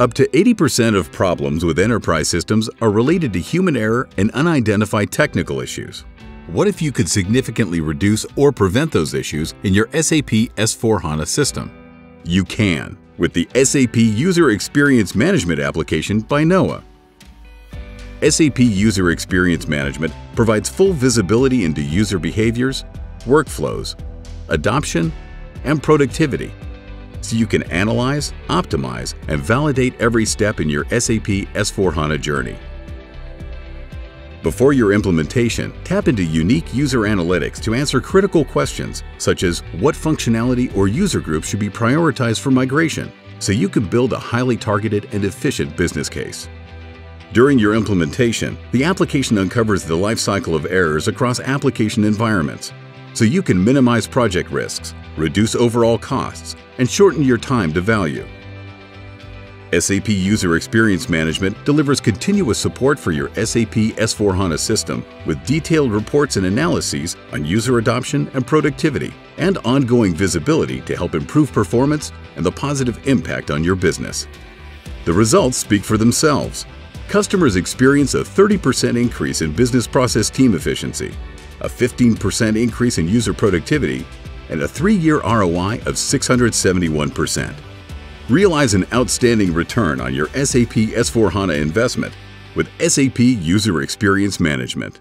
Up to 80% of problems with enterprise systems are related to human error and unidentified technical issues. What if you could significantly reduce or prevent those issues in your SAP S4HANA system? You can with the SAP User Experience Management application by Knoa. SAP User Experience Management provides full visibility into user behaviors, workflows, adoption, and productivity so you can analyze, optimize, and validate every step in your SAP S4HANA journey. Before your implementation, tap into unique user analytics to answer critical questions such as what functionality or user groups should be prioritized for migration so you can build a highly targeted and efficient business case. During your implementation, the application uncovers the lifecycle of errors across application environments so you can minimize project risks, reduce overall costs, and shorten your time to value. SAP User Experience Management delivers continuous support for your SAP S4HANA system with detailed reports and analyses on user adoption and productivity and ongoing visibility to help improve performance and the positive impact on your business. The results speak for themselves. Customers experience a 30% increase in business process team efficiency, a 15% increase in user productivity, and a three-year ROI of 671%. Realize an outstanding return on your SAP S4HANA investment with SAP User Experience Management.